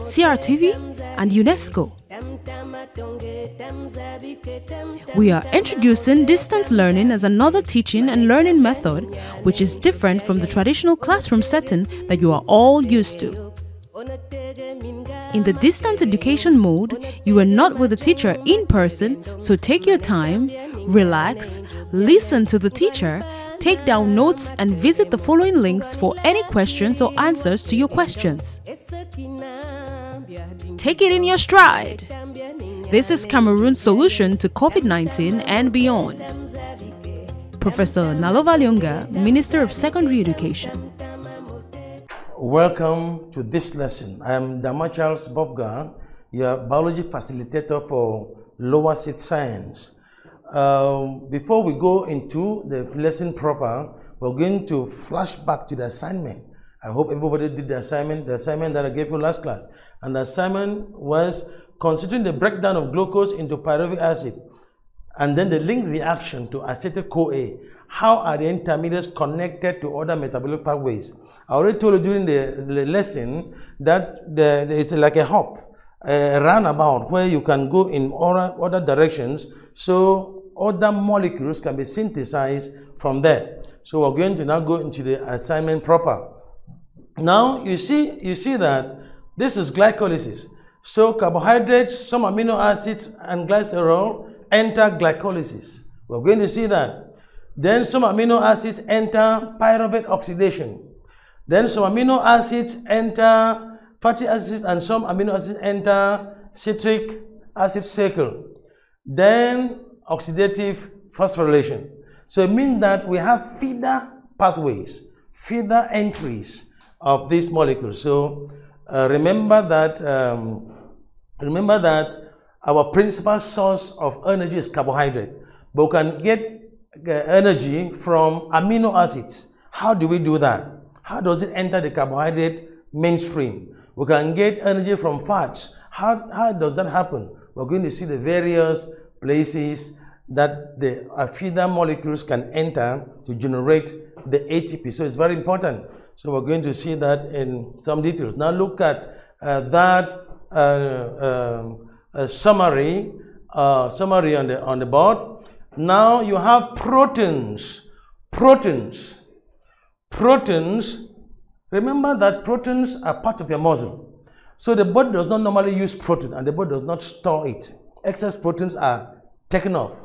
CRTV, and UNESCO. We are introducing distance learning as another teaching and learning method which is different from the traditional classroom setting that you are all used to. In the distance education mode, you are not with the teacher in person, so take your time, relax, listen to the teacher, take down notes, and visit the following links for any questions or answers to your questions. Take it in your stride. This is Cameroon's solution to COVID 19 and beyond. Professor Nalova Lyonga, Minister of Secondary Education. Welcome to this lesson. I am Dama Charles Bobga, your biology facilitator for lower sixth science. Um, before we go into the lesson proper, we're going to flash back to the assignment. I hope everybody did the assignment, the assignment that I gave you last class. And the assignment was considering the breakdown of glucose into pyruvic acid and then the link reaction to acetyl-CoA. How are the intermediates connected to other metabolic pathways? I already told you during the, the lesson that there is like a hop, a roundabout where you can go in other, other directions so other molecules can be synthesized from there. So we're going to now go into the assignment proper. Now you see, you see that this is glycolysis. So carbohydrates, some amino acids, and glycerol enter glycolysis. We're going to see that. Then some amino acids enter pyruvate oxidation. Then some amino acids enter fatty acids, and some amino acids enter citric acid cycle. Then oxidative phosphorylation. So it means that we have feeder pathways, feeder entries of these molecules. So uh, remember that um, remember that our principal source of energy is carbohydrate, but we can get uh, energy from amino acids. How do we do that? How does it enter the carbohydrate mainstream? We can get energy from fats. How, how does that happen? We're going to see the various places that the feeder molecules can enter to generate the ATP. So it's very important. So we're going to see that in some details. Now look at uh, that uh, um, summary uh, summary on the on the board. Now you have proteins. Proteins. Proteins. Remember that proteins are part of your muscle. So the body does not normally use protein and the body does not store it. Excess proteins are taken off.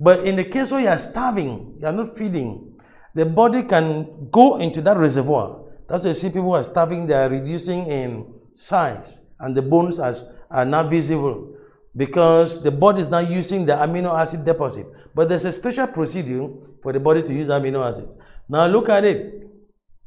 But in the case where you are starving, you are not feeding, the body can go into that reservoir. That's why you see people are starving, they are reducing in size, and the bones are, are not visible because the body is not using the amino acid deposit. But there's a special procedure for the body to use amino acids. Now look at it.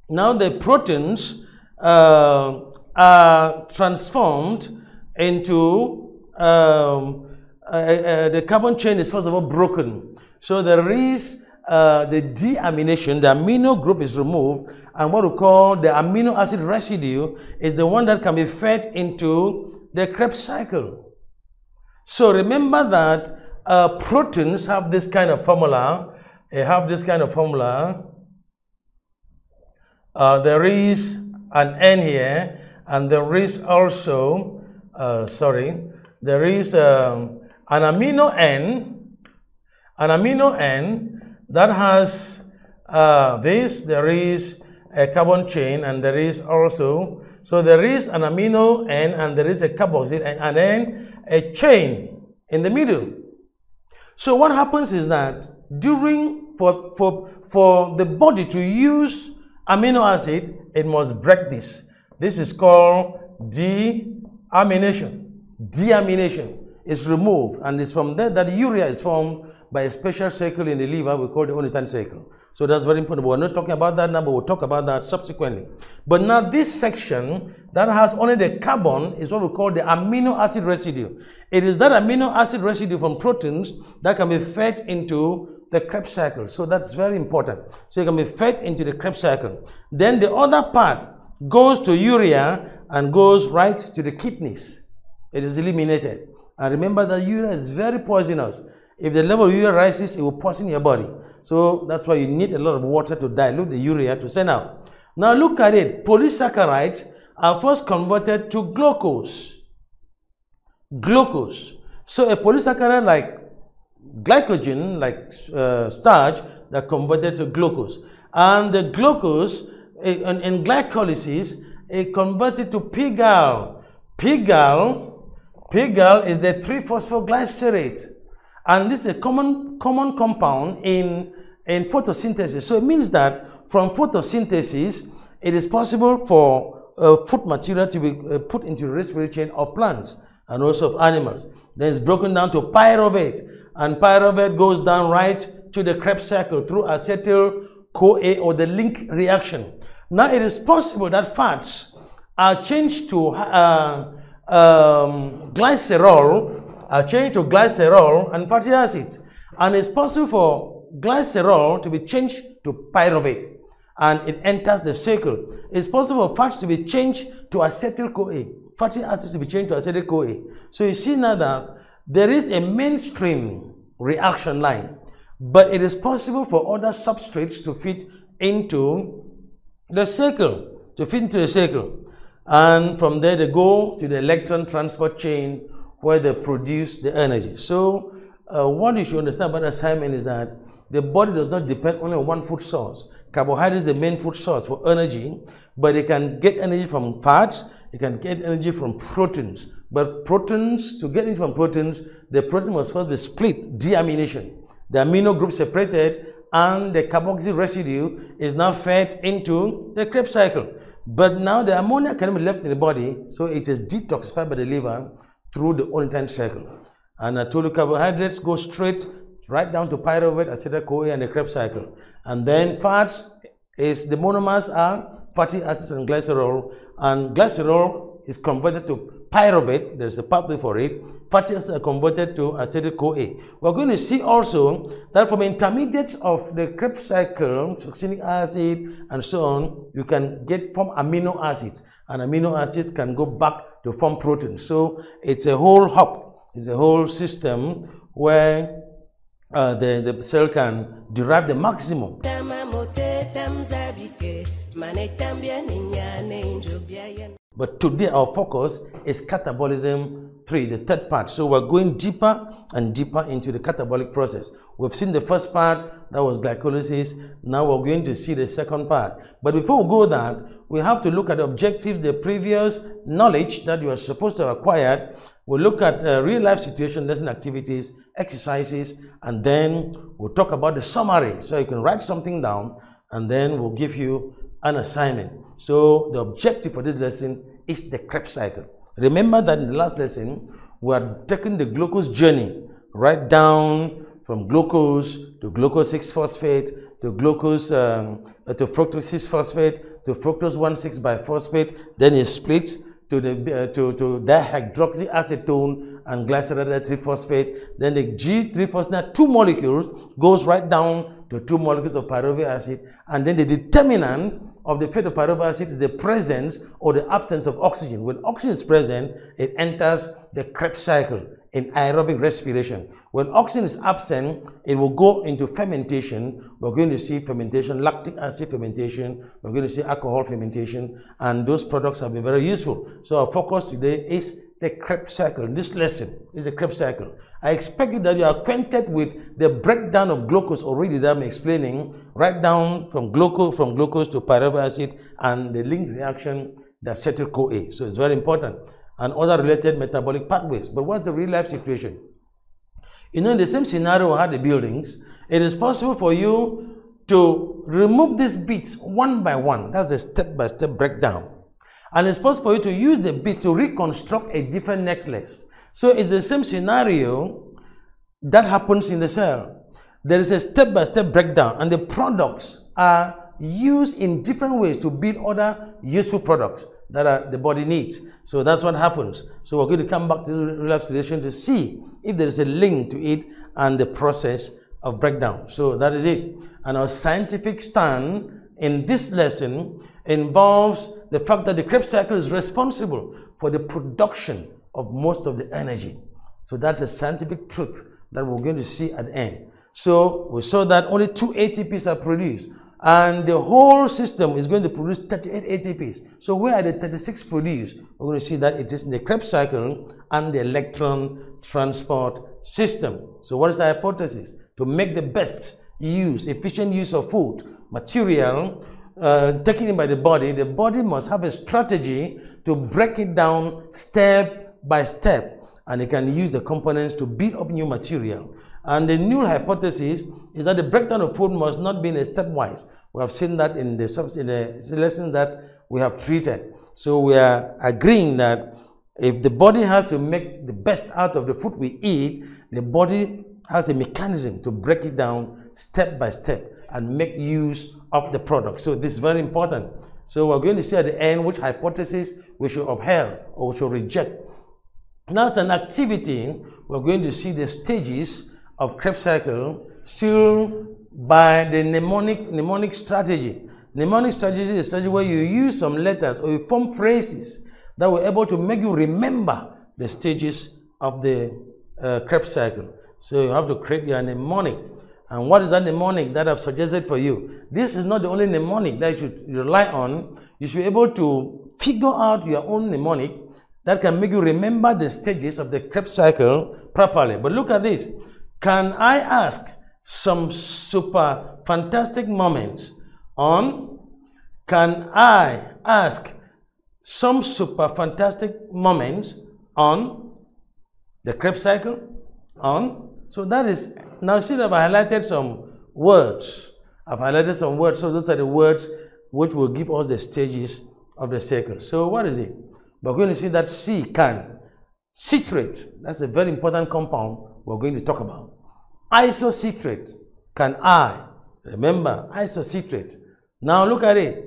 Now the proteins uh, are transformed into um, uh, uh, the carbon chain is first of all broken. So there is uh, the deamination, the amino group is removed, and what we call the amino acid residue is the one that can be fed into the Krebs cycle. So remember that uh, proteins have this kind of formula. They have this kind of formula. Uh, there is an N here, and there is also, uh, sorry, there is um, an amino N, an amino N that has uh, this, there is a carbon chain, and there is also, so there is an amino N, and there is a carboxyl, and, and then a chain in the middle. So what happens is that during, for, for, for the body to use amino acid, it must break this. This is called deamination. Deamination. Is removed, and it's from there that urea is formed by a special cycle in the liver we call the Ornithine cycle. So that's very important. We're not talking about that now, but we'll talk about that subsequently. But now this section that has only the carbon is what we call the amino acid residue. It is that amino acid residue from proteins that can be fed into the Krebs cycle. So that's very important. So it can be fed into the Krebs cycle. Then the other part goes to urea and goes right to the kidneys. It is eliminated. And remember that urea is very poisonous. If the level of urea rises, it will poison your body. So that's why you need a lot of water to dilute the urea to send out. Now look at it. Polysaccharides are first converted to glucose. Glucose. So a polysaccharide like glycogen, like uh, starch, that converted to glucose. And the glucose eh, in, in glycolysis, it converts to pigal. Pigal Pigal is the 3-phosphoglycerate. And this is a common, common compound in, in photosynthesis. So it means that from photosynthesis, it is possible for uh, food material to be uh, put into the respiratory chain of plants and also of animals. Then it's broken down to pyruvate. And pyruvate goes down right to the Krebs cycle through acetyl-CoA or the link reaction. Now it is possible that fats are changed to uh, um, glycerol are changed to glycerol and fatty acids. And it's possible for glycerol to be changed to pyruvate and it enters the cycle. It's possible for fats to be changed to acetyl-CoA, fatty acids to be changed to acetyl-CoA. So you see now that there is a mainstream reaction line, but it is possible for other substrates to fit into the cycle, to fit into the cycle. And from there, they go to the electron transport chain where they produce the energy. So, uh, what you should understand about assignment is that the body does not depend only on one food source. Carbohydrate is the main food source for energy, but it can get energy from fats, it can get energy from proteins. But proteins, to get energy from proteins, the protein must first be split, deamination. The amino group separated, and the carboxy residue is now fed into the Krebs cycle. But now the ammonia can be left in the body, so it is detoxified by the liver through the ornithine cycle. And uh, I told you carbohydrates go straight right down to pyruvate, acetyl-CoA, and the Krebs cycle. And then fats is the monomers are fatty acids and glycerol, and glycerol is converted to pyruvate, there's a pathway for it. Acids are converted to acetyl-CoA. We're going to see also that from intermediates of the Krebs cycle, succinic acid and so on, you can get from amino acids. And amino acids can go back to form protein. So it's a whole hub, it's a whole system where uh, the, the cell can derive the maximum. But today our focus is catabolism 3, the third part. So we're going deeper and deeper into the catabolic process. We've seen the first part, that was glycolysis. Now we're going to see the second part. But before we go that, we have to look at the objectives, the previous knowledge that you are supposed to have acquired. We'll look at uh, real life situation, lesson activities, exercises, and then we'll talk about the summary. So you can write something down and then we'll give you an assignment. So the objective for this lesson is the Krebs cycle. Remember that in the last lesson, we are taking the glucose journey right down from glucose to glucose 6-phosphate to glucose um, to fructose 6-phosphate to fructose 1,6 biphosphate. Then it splits to the uh, to, to dihydroxyacetone and glycerol 3-phosphate. Then the G3-phosphate, two molecules, goes right down to two molecules of pyruvic acid. And then the determinant of the fate of pyruvic acid is the presence or the absence of oxygen. When oxygen is present, it enters the Krebs cycle in aerobic respiration. When oxygen is absent, it will go into fermentation. We're going to see fermentation, lactic acid fermentation. We're going to see alcohol fermentation, and those products have been very useful. So our focus today is the Krebs cycle. This lesson is the Krebs cycle. I expect that you are acquainted with the breakdown of glucose already that I'm explaining, right down from glucose, from glucose to pyruvic acid and the link reaction, the acetyl-CoA. So it's very important. And other related metabolic pathways. But what's the real life situation? You know, in the same scenario we had the buildings, it is possible for you to remove these bits one by one. That's a step-by-step -step breakdown. And it's possible for you to use the bits to reconstruct a different necklace. So it's the same scenario that happens in the cell. There is a step-by-step breakdown and the products are used in different ways to build other useful products that are, the body needs. So that's what happens. So we're going to come back to relapse sedation to see if there is a link to it and the process of breakdown. So that is it. And our scientific stand in this lesson involves the fact that the Krebs cycle is responsible for the production of most of the energy. So that's a scientific truth that we're going to see at the end. So we saw that only two ATPs are produced and the whole system is going to produce 38 ATPs. So where are the 36 produced? We're going to see that it is in the Krebs cycle and the electron transport system. So what is the hypothesis? To make the best use, efficient use of food, material, uh, taken in by the body, the body must have a strategy to break it down step by step. And it can use the components to build up new material. And the new hypothesis is that the breakdown of food must not be in a stepwise. We have seen that in the, in the lesson that we have treated. So we are agreeing that if the body has to make the best out of the food we eat, the body has a mechanism to break it down step by step and make use of the product. So this is very important. So we're going to see at the end which hypothesis we should uphold or we should reject. Now as an activity, we're going to see the stages of Krebs cycle still by the mnemonic, mnemonic strategy. Mnemonic strategy is a strategy where you use some letters or you form phrases that were able to make you remember the stages of the uh, Krebs cycle. So you have to create your mnemonic. And what is that mnemonic that I've suggested for you? This is not the only mnemonic that you should rely on. You should be able to figure out your own mnemonic that can make you remember the stages of the Krebs cycle properly. But look at this. Can I ask some super fantastic moments on? Can I ask some super fantastic moments on the Krebs cycle? On? So that is, now see that I've highlighted some words. I've highlighted some words. So those are the words which will give us the stages of the cycle. So what is it? We're going to see that C can. Citrate, that's a very important compound we're going to talk about. Isocitrate, can I. Remember, isocitrate. Now look at it.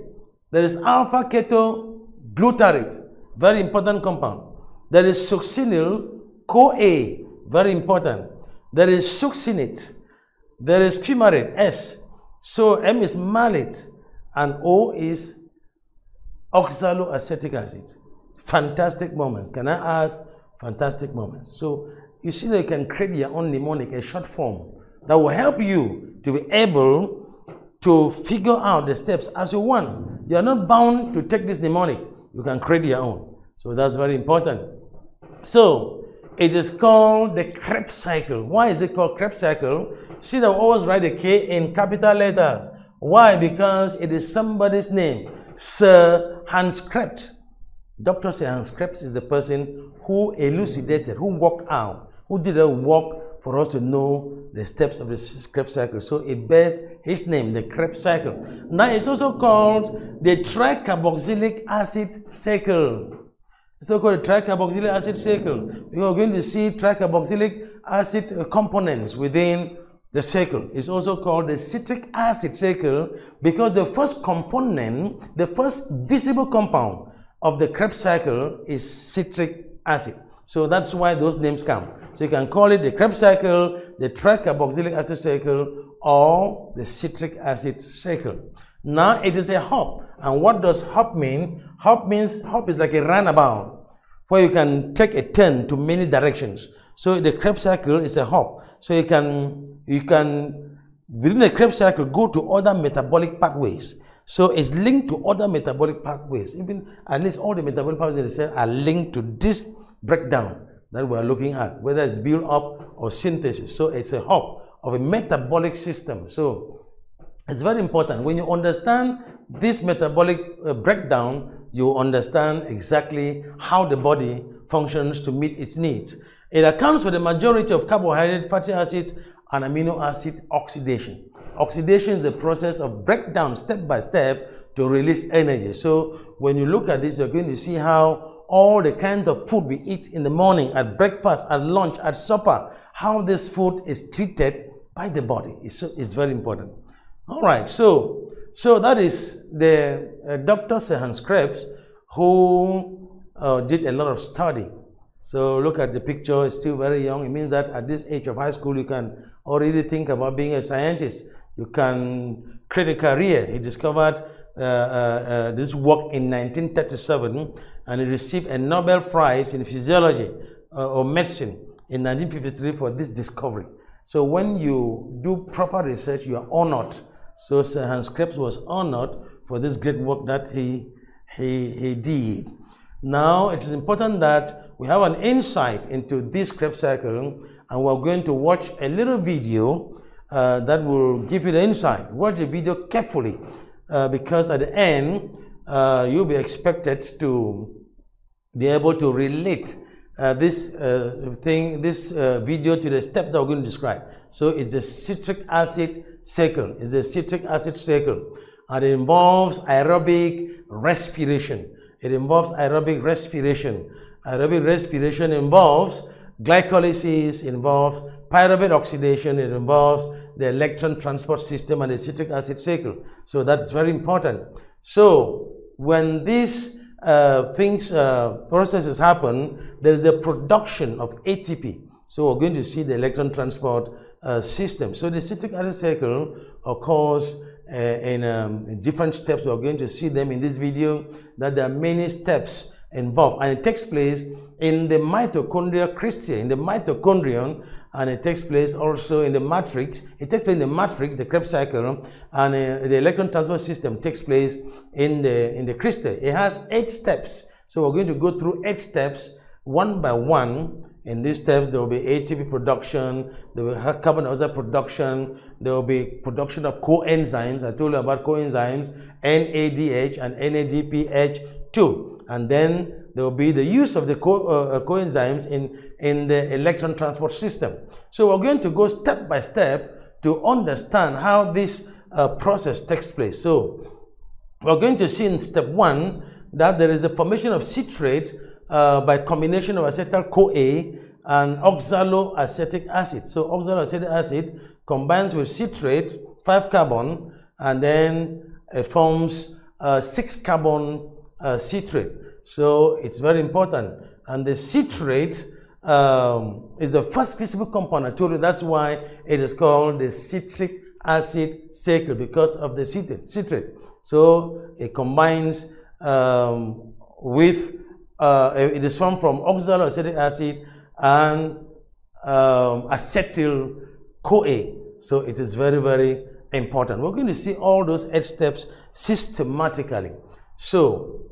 There is alpha keto glutarate, very important compound. There is succinyl CoA, very important. There is succinate. There is fumarate, S. So M is malate and O is oxaloacetic acid. Fantastic moments. Can I ask fantastic moments? So you see that you can create your own mnemonic, a short form that will help you to be able to figure out the steps as you want. You are not bound to take this mnemonic. You can create your own. So that's very important. So it is called the Krebs cycle. Why is it called Krebs cycle? See that always write the K in capital letters. Why? Because it is somebody's name. Sir Hans Krebs. Dr. Sir Hans Krebs is the person who elucidated, who worked out who did a work for us to know the steps of the Krebs cycle. So it bears his name, the Krebs cycle. Now it's also called the tricarboxylic acid cycle. It's also called the tricarboxylic acid cycle. We are going to see tricarboxylic acid components within the cycle. It's also called the citric acid cycle because the first component, the first visible compound of the Krebs cycle is citric acid. So that's why those names come. So you can call it the Krebs cycle, the tricarboxylic acid cycle, or the citric acid cycle. Now it is a hop. And what does hop mean? Hop means, hop is like a runabout, where you can take a turn to many directions. So the Krebs cycle is a hop. So you can, you can, within the Krebs cycle, go to other metabolic pathways. So it's linked to other metabolic pathways. Even at least all the metabolic pathways in the cell are linked to this breakdown that we're looking at, whether it's build up or synthesis. So it's a hub of a metabolic system. So it's very important. When you understand this metabolic uh, breakdown, you understand exactly how the body functions to meet its needs. It accounts for the majority of carbohydrate, fatty acids, and amino acid oxidation. Oxidation is the process of breakdown step by step to release energy. So when you look at this, you're going to see how all the kinds of food we eat in the morning, at breakfast, at lunch, at supper, how this food is treated by the body. It's, it's very important. All right, so so that is the uh, Dr. Sir Hans Krebs who uh, did a lot of study. So look at the picture, it's still very young. It means that at this age of high school, you can already think about being a scientist. You can create a career. He discovered uh, uh, uh this work in 1937 and he received a Nobel Prize in physiology uh, or medicine in 1953 for this discovery. So when you do proper research, you are honored. So Sir Hans Krebs was honored for this great work that he, he, he did. Now it is important that we have an insight into this Krebs cycle and we're going to watch a little video uh, that will give you the insight. Watch the video carefully uh, because at the end, uh, you'll be expected to be able to relate uh, this uh, thing, this uh, video to the step that we're going to describe. So it's the citric acid cycle. It's the citric acid cycle. And it involves aerobic respiration. It involves aerobic respiration. Aerobic respiration involves glycolysis, involves pyruvate oxidation, it involves the electron transport system and the citric acid cycle. So that's very important. So when these uh, things, uh, processes happen, there is the production of ATP. So we're going to see the electron transport uh, system. So the citric acid cycle occurs uh, in, um, in different steps. We're going to see them in this video, that there are many steps involved and it takes place in the mitochondrial cristae, in the mitochondrion, and it takes place also in the matrix. It takes place in the matrix, the Krebs cycle, and uh, the electron transport system takes place in the in the cristae. It has eight steps, so we're going to go through eight steps one by one. In these steps, there will be ATP production, there will be carbon dioxide production, there will be production of coenzymes. I told you about coenzymes, NADH and NADPH2 and then there will be the use of the co uh, uh, coenzymes in, in the electron transport system. So we're going to go step by step to understand how this uh, process takes place. So we're going to see in step one that there is the formation of citrate uh, by combination of acetyl-CoA and oxaloacetic acid. So oxaloacetic acid combines with citrate, 5 carbon, and then it forms uh, 6 carbon uh, citrate. So it's very important. And the citrate um, is the first visible compound. I told you that's why it is called the citric acid cycle because of the citrate. citrate. So it combines um, with, uh, it is formed from oxaloacetic acid and um, acetyl CoA. So it is very, very important. We're going to see all those eight steps systematically. So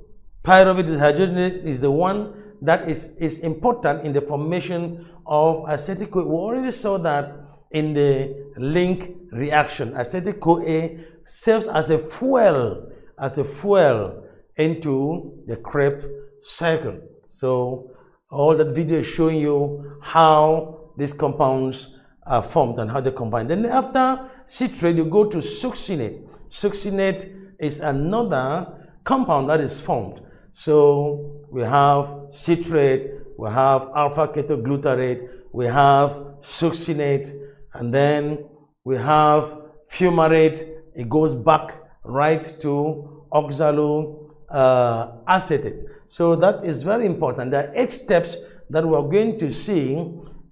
Pyruvate dehydrogenase is the one that is, is important in the formation of acetic CoA. We already saw that in the link reaction. Acetic CoA serves as a fuel, as a fuel into the Krebs cycle. So all that video is showing you how these compounds are formed and how they combine. Then after citrate, you go to succinate. Succinate is another compound that is formed. So we have citrate, we have alpha ketoglutarate, we have succinate, and then we have fumarate. It goes back right to oxaloacetate. uh. So that is very important. There are eight steps that we're going to see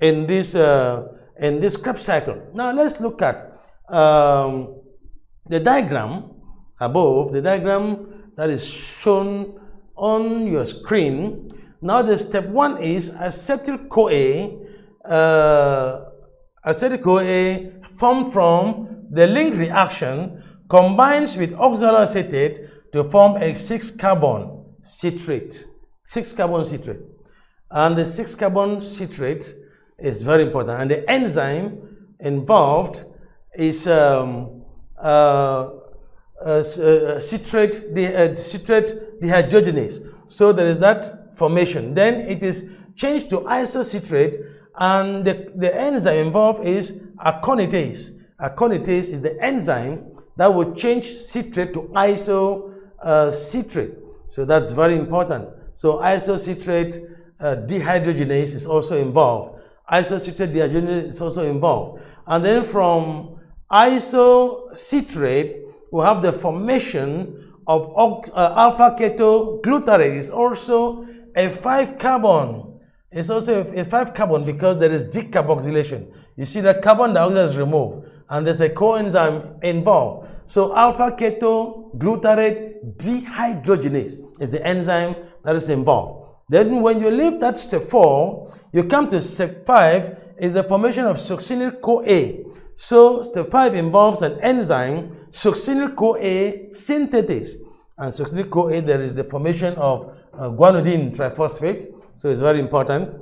in this uh, in this Krebs cycle. Now let's look at um, the diagram above. The diagram that is shown on your screen. Now the step one is acetyl-CoA. Uh, acetyl-CoA formed from the link reaction combines with oxaloacetate to form a 6-carbon citrate. 6-carbon citrate. And the 6-carbon citrate is very important. And the enzyme involved is um, uh, uh, uh, citrate, the, uh, dehydrogenase. So there is that formation. Then it is changed to isocitrate And the, the enzyme involved is aconitase. Aconitase is the enzyme that will change citrate to isocitrate. So that's very important. So isocitrate uh, dehydrogenase is also involved. Isocitrate dehydrogenase is also involved. And then from isocitrate, we have the formation of uh, alpha ketoglutarate. is also a 5 carbon. It's also a 5 carbon because there is decarboxylation. You see that carbon dioxide is removed and there's a coenzyme involved. So alpha ketoglutarate dehydrogenase is the enzyme that is involved. Then when you leave that step 4, you come to step 5 is the formation of succinyl-CoA. So step 5 involves an enzyme, succinyl-CoA synthetase. And succinyl-CoA, there is the formation of uh, guanidine triphosphate. So it's very important.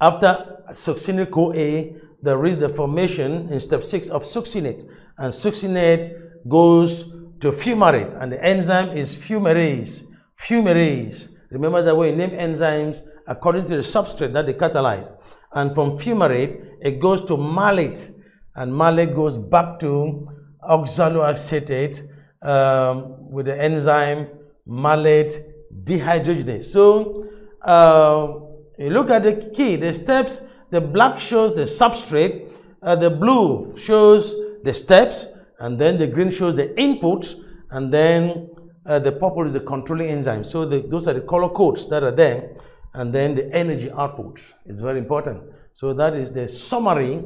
After succinyl-CoA, there is the formation in step 6 of succinate. And succinate goes to fumarate. And the enzyme is fumarase. Fumarase. Remember that we name enzymes according to the substrate that they catalyze. And from fumarate, it goes to malate and malate goes back to oxaloacetate um, with the enzyme malate dehydrogenase. So uh, you look at the key, the steps, the black shows the substrate, uh, the blue shows the steps, and then the green shows the inputs, and then uh, the purple is the controlling enzyme. So the, those are the color codes that are there, and then the energy output is very important. So that is the summary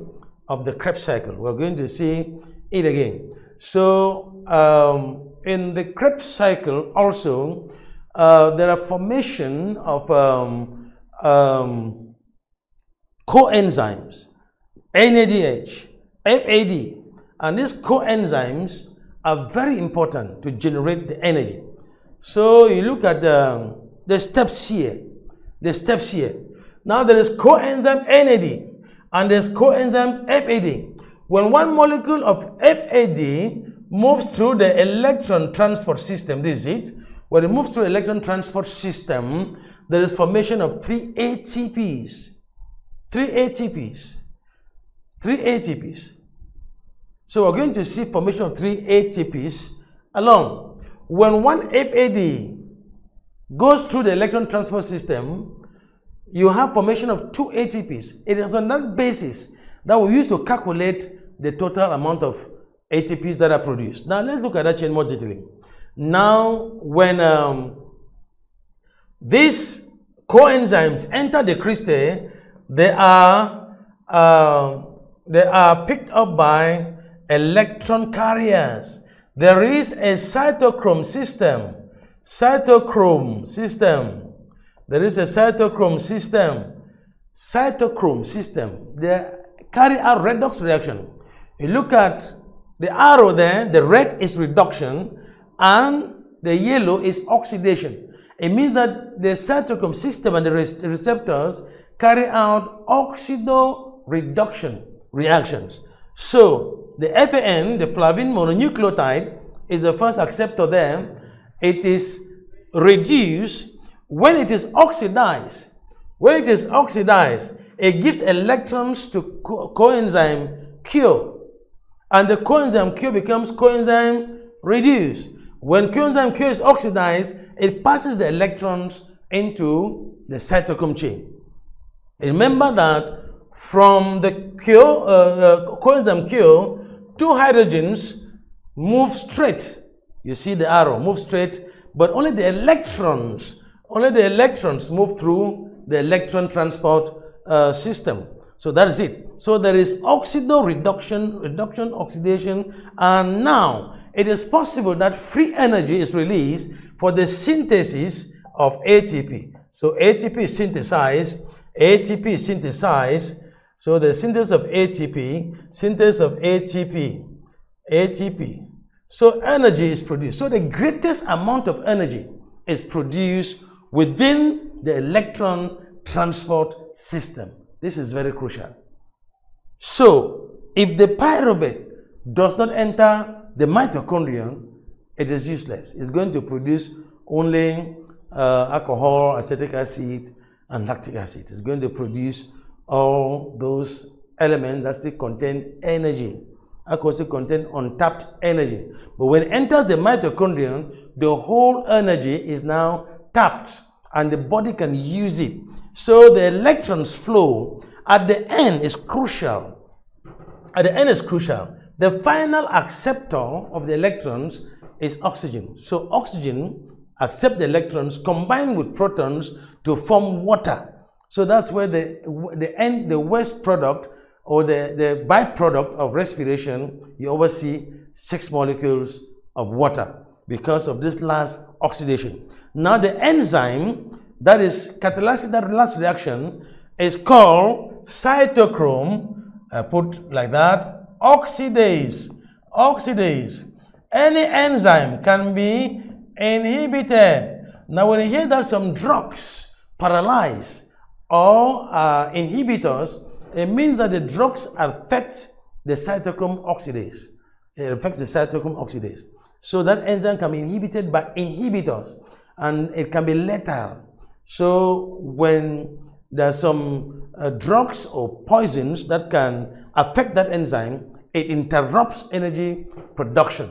of the Krebs cycle. We're going to see it again. So um, in the Krebs cycle also, uh, there are formation of um, um, coenzymes, NADH, FAD, and these coenzymes are very important to generate the energy. So you look at the, the steps here, the steps here. Now there is coenzyme NAD and there's coenzyme FAD. When one molecule of FAD moves through the electron transport system, this is it, when it moves through electron transport system, there is formation of three ATPs. Three ATPs. Three ATPs. So we're going to see formation of three ATPs along. When one FAD goes through the electron transport system, you have formation of two ATPs. It is on that basis that we use to calculate the total amount of ATPs that are produced. Now let's look at that chain more detailing. Now, when um, these coenzymes enter the cristae, they are uh, they are picked up by electron carriers. There is a cytochrome system, cytochrome system there is a cytochrome system. Cytochrome system. They carry out redox reaction. You look at the arrow there, the red is reduction and the yellow is oxidation. It means that the cytochrome system and the receptors carry out oxido reduction reactions. So the FMN, the flavin mononucleotide, is the first acceptor there. It is reduced when it is oxidized, when it is oxidized, it gives electrons to co coenzyme Q. And the coenzyme Q becomes coenzyme reduced. When coenzyme Q is oxidized, it passes the electrons into the cytochrome chain. Remember that from the Q, uh, uh, coenzyme Q, two hydrogens move straight. You see the arrow, move straight, but only the electrons only the electrons move through the electron transport uh, system. So that is it. So there is oxido reduction, reduction, oxidation, and now it is possible that free energy is released for the synthesis of ATP. So ATP is synthesized, ATP is synthesized. So the synthesis of ATP, synthesis of ATP, ATP. So energy is produced. So the greatest amount of energy is produced within the electron transport system. This is very crucial. So, if the pyruvate does not enter the mitochondrion, it is useless. It's going to produce only uh, alcohol, acetic acid, and lactic acid. It's going to produce all those elements that still contain energy. Alcohol still contain untapped energy. But when it enters the mitochondrion, the whole energy is now tapped and the body can use it. So the electrons flow at the end is crucial. At the end is crucial. The final acceptor of the electrons is oxygen. So oxygen accept the electrons combine with protons to form water. So that's where the, the end, the waste product or the, the byproduct of respiration, you always see six molecules of water because of this last oxidation. Now the enzyme that is catalyzing that last reaction is called cytochrome, I put like that, oxidase. Oxidase. Any enzyme can be inhibited. Now when you hear that some drugs paralyze or uh, inhibitors, it means that the drugs affect the cytochrome oxidase. It affects the cytochrome oxidase. So that enzyme can be inhibited by inhibitors and it can be lethal. So when there's some uh, drugs or poisons that can affect that enzyme, it interrupts energy production.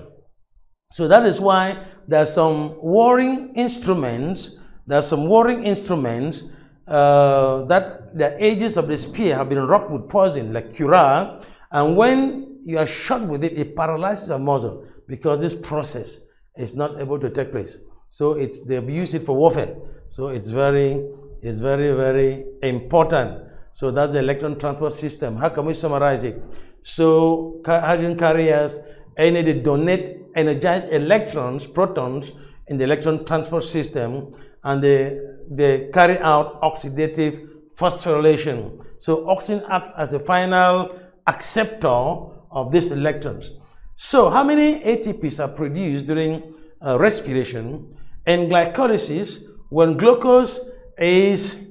So that is why there's some warring instruments, there's some warring instruments uh, that the edges of the spear have been rubbed with poison, like curare, and when you are shot with it, it paralyzes a muscle because this process is not able to take place. So it's they've used it for warfare. So it's very, it's very, very important. So that's the electron transport system. How can we summarize it? So hydrogen carriers, they donate energized electrons, protons, in the electron transport system, and they, they carry out oxidative phosphorylation. So oxygen acts as a final acceptor of these electrons. So how many ATPs are produced during uh, respiration? And glycolysis, when glucose is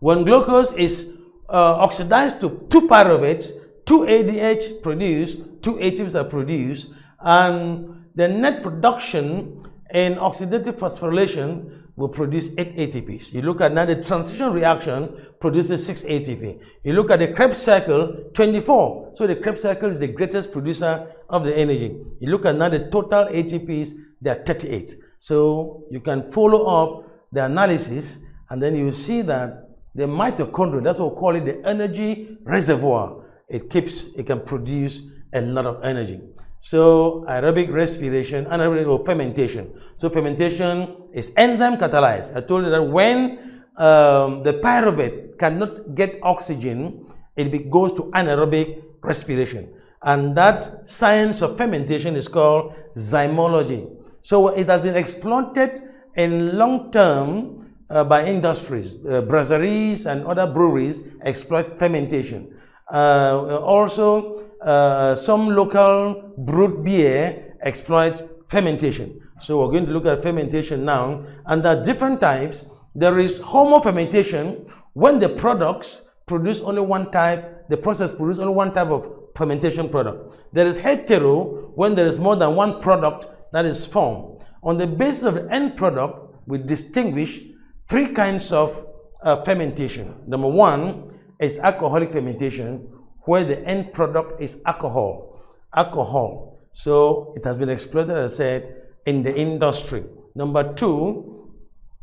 when glucose is uh, oxidized to two pyruvates, two ADH produced, two ATPs are produced, and the net production in oxidative phosphorylation will produce 8 ATPs. You look at now the transition reaction produces 6 ATP. You look at the Krebs cycle, 24. So the Krebs cycle is the greatest producer of the energy. You look at now the total ATPs, they are 38. So you can follow up the analysis and then you see that the mitochondria, that's what we call it the energy reservoir. It keeps, it can produce a lot of energy. So aerobic respiration, anaerobic or fermentation. So fermentation is enzyme catalyzed. I told you that when um, the pyruvate cannot get oxygen, it goes to anaerobic respiration. And that science of fermentation is called zymology. So it has been exploited in long term uh, by industries. Uh, brasseries and other breweries exploit fermentation. Uh, also, uh, some local brewed beer exploits fermentation. So we're going to look at fermentation now. And there are different types. There is homofermentation when the products produce only one type, the process produces only one type of fermentation product. There is hetero when there is more than one product that is formed. On the basis of the end product, we distinguish three kinds of uh, fermentation. Number one is alcoholic fermentation, where the end product is alcohol. Alcohol. So it has been exploited, as I said, in the industry. Number two,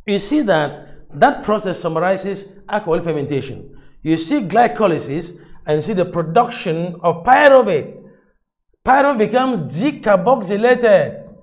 you see that that process summarizes alcohol fermentation. You see glycolysis and you see the production of pyruvate. Pyruvate becomes decarboxylated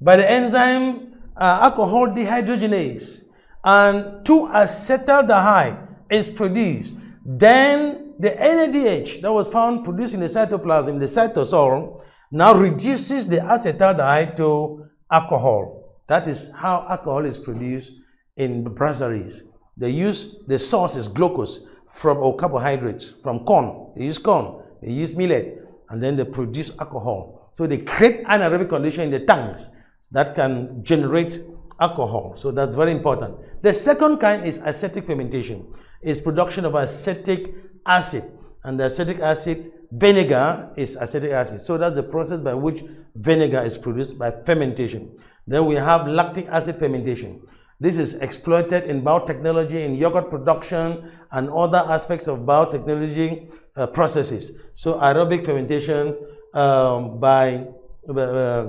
by the enzyme uh, alcohol dehydrogenase and 2-acetaldehyde is produced. Then the NADH that was found produced in the cytoplasm, the cytosol, now reduces the acetaldehyde to alcohol. That is how alcohol is produced in the brasseries. They use the source is glucose from or carbohydrates from corn. They use corn, they use millet, and then they produce alcohol. So they create anaerobic condition in the tanks that can generate alcohol. So that's very important. The second kind is acetic fermentation. Is production of acetic acid and the acetic acid vinegar is acetic acid. So that's the process by which vinegar is produced by fermentation. Then we have lactic acid fermentation. This is exploited in biotechnology, in yogurt production, and other aspects of biotechnology uh, processes. So aerobic fermentation um, by uh, uh,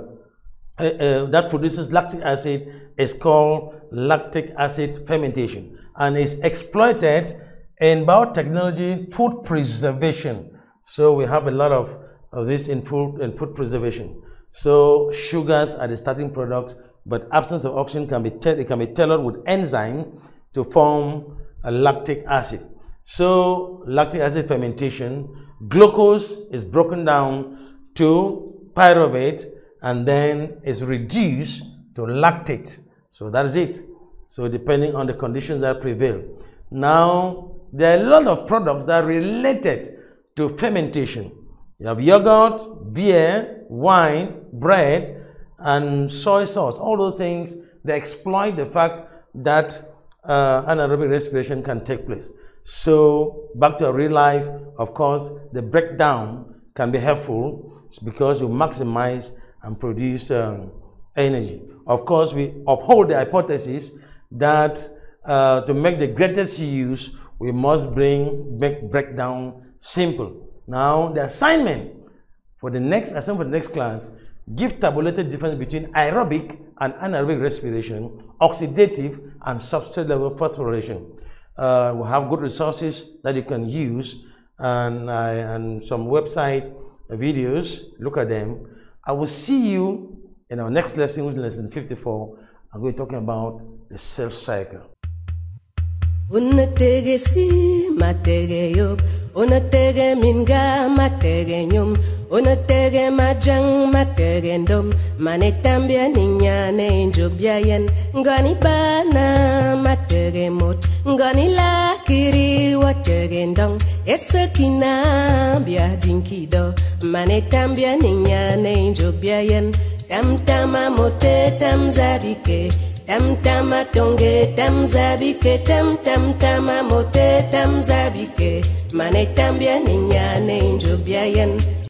uh, that produces lactic acid is called lactic acid fermentation. And is exploited in biotechnology food preservation. So we have a lot of, of this in food, in food preservation. So sugars are the starting products, but absence of oxygen can be it can be tailored with enzyme to form a lactic acid. So lactic acid fermentation, glucose is broken down to pyruvate and then is reduced to lactate. So that is it. So depending on the conditions that prevail. Now, there are a lot of products that are related to fermentation. You have yogurt, beer, wine, bread, and soy sauce. All those things, they exploit the fact that uh, anaerobic respiration can take place. So back to real life, of course, the breakdown can be helpful because you maximize and produce um, energy. Of course, we uphold the hypothesis that uh, to make the greatest use, we must bring make breakdown simple. Now, the assignment for the next assignment for the next class give tabulated difference between aerobic and anaerobic respiration, oxidative and substrate level phosphorylation. Uh, we have good resources that you can use and, uh, and some website videos. Look at them. I will see you in our next lesson, which is lesson 54. I'm going to be talking about the cell cycle. Unatege si matege yop Unatege minga matege nyum. Unatege majang matege ndom Manetambia ninyane njubia yen. Ngani bana matege mot Ngani lakiri watege ndong. Esekina bia dinkido Manetambia ninyane njubia yen. Tam tama mote, tam zabike. Tam tama tonge tam zabike tam tam tama mote tam zabike. Mane tambia ninyane njubia yen